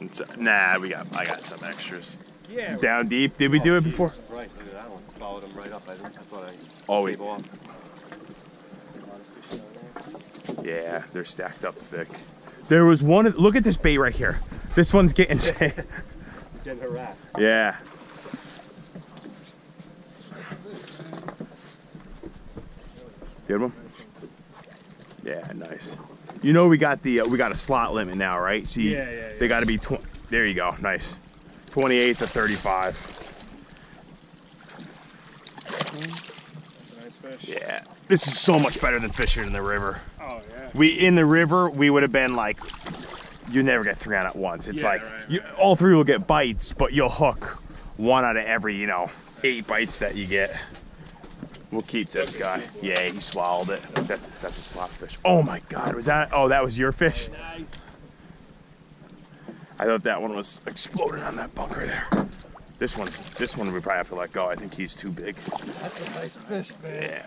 It's, nah, we got. I got some extras. Yeah. Down deep. Did we do it oh, before? Right, look at that one. Followed him right up. I, didn't, I thought I Oh, we, gave off. yeah, they're stacked up thick. There was one. Look at this bait right here. This one's getting. Getting harassed. yeah. Good one. Yeah, nice. You know we got the uh, we got a slot limit now, right? See, Yeah, yeah, yeah. they got to be. Tw- there you go. Nice. 28 to 35. Nice. Yeah. This is so much better than fishing in the river. Oh yeah. We in the river, we would have been like, you never get three on at once. It's Yeah, like right, you, all three will get bites, but you'll hook one out of every you know eight bites that you get. We'll keep this guy. Yeah, he swallowed it. That's that's a slot fish. Oh my god, was that? Oh, that was your fish. Nice. I thought that one was exploding on that bunker there. This one's this one we probably have to let go. I think he's too big. That's a nice fish, man. Yeah.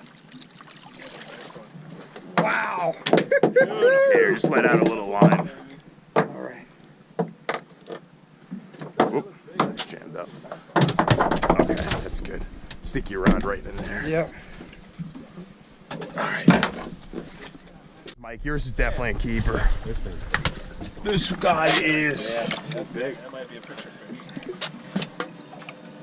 Wow. Here, just let out a little line. All right. It's jammed up. Okay, that's good. Stick your rod right in there. Yep. All right. Mike, yours is definitely a keeper. This guy is. That's big. That might be a picture.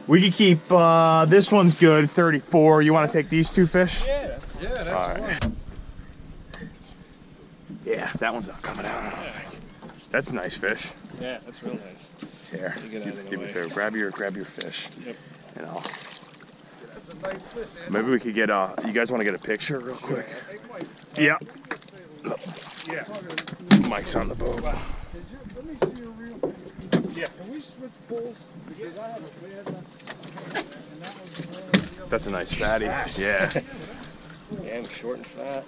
We could keep. uh This one's good, 34. You want to take these two fish? Yeah. That's, yeah. That's All right. Yeah, that one's not coming out. I. That's a nice fish. Yeah, that's real nice. Here, You get give, of the me way. through. Grab your, grab your fish. Yep. You know, That's a maybe we could get a. You guys want to get a picture real quick? Yeah. Yeah. Mike's on the boat. Yeah. Can we switch poles? Because I have a bad that. That's a nice fatty. Yeah. Yeah, I'm short and fat.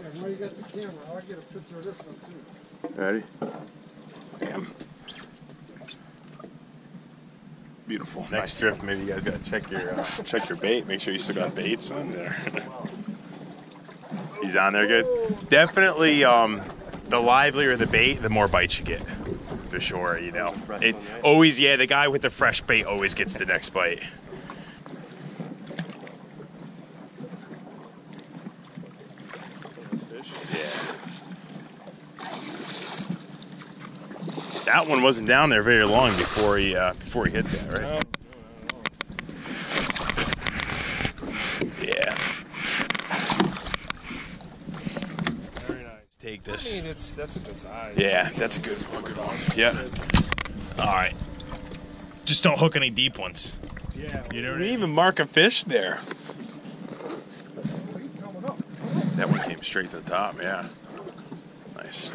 Yeah, that's a. Yeah, now you got the camera. I'll get a picture of this one too. Ready? Bam. Beautiful. Next drift, maybe you guys gotta check your uh, check your bait. Make sure you still got baits on there. He's on there good. Definitely, um, the livelier the bait, the more bites you get. For sure, you know. It one, right? always, yeah, the guy with the fresh bait always gets the next bite. Yeah. That one wasn't down there very long before he uh, before he hit that, right? Yeah. Very nice. Take this. I mean, it's that's a good size. Yeah, that's a good one. Good one. Yeah. All right. Just don't hook any deep ones. Yeah. You know what I We mean? even mark a fish there. He's coming up. That one came straight to the top. Yeah. Nice.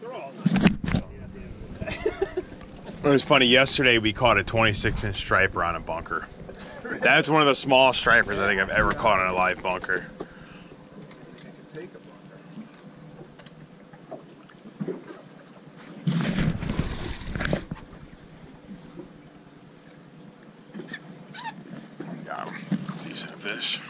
They're all nice. It was funny. Yesterday we caught a 26 inch striper on a bunker. That's one of the smallest stripers I think I've ever caught on a live bunker. Got him. Decent fish.